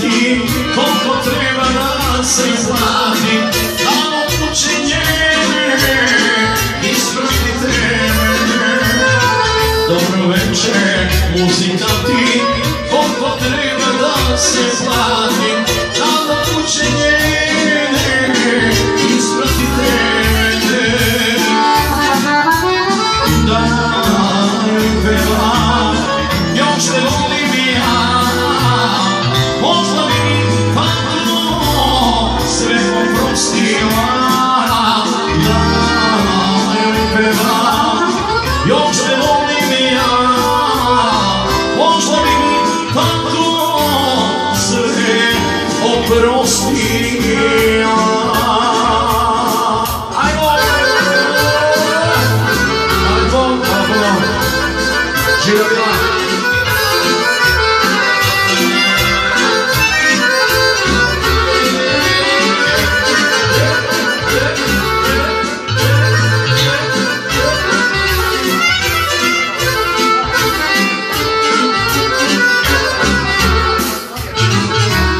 ti koliko treba da se izlati Da odluči njene ispratite Dobro večer, muzikanti koliko treba da se izlati Da odluči njene ispratite Da peva još te cruz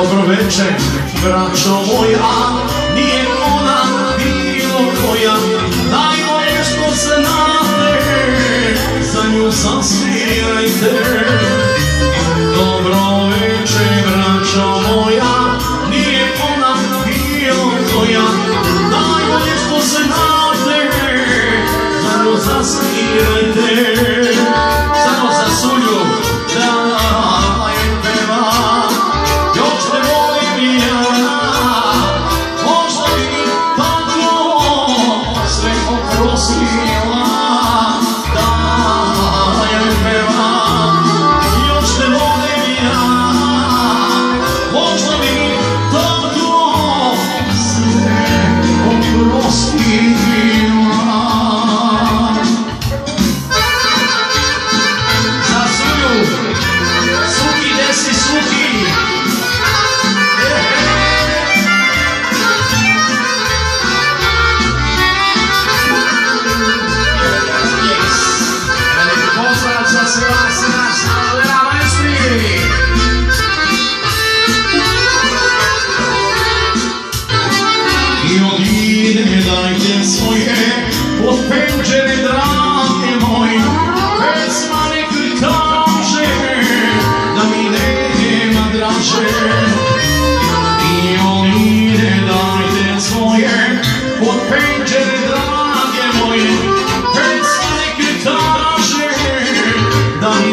Dobro večer, braćo moja, nije ona bilo koja, najbolje što znate, za nju zasvirajte. Dobro dajte svoje pod penđere drage moj Pesma nek kaže da mi nema draže. I odide dajte svoje pod penđere drage moje Pesma nek kaže da mi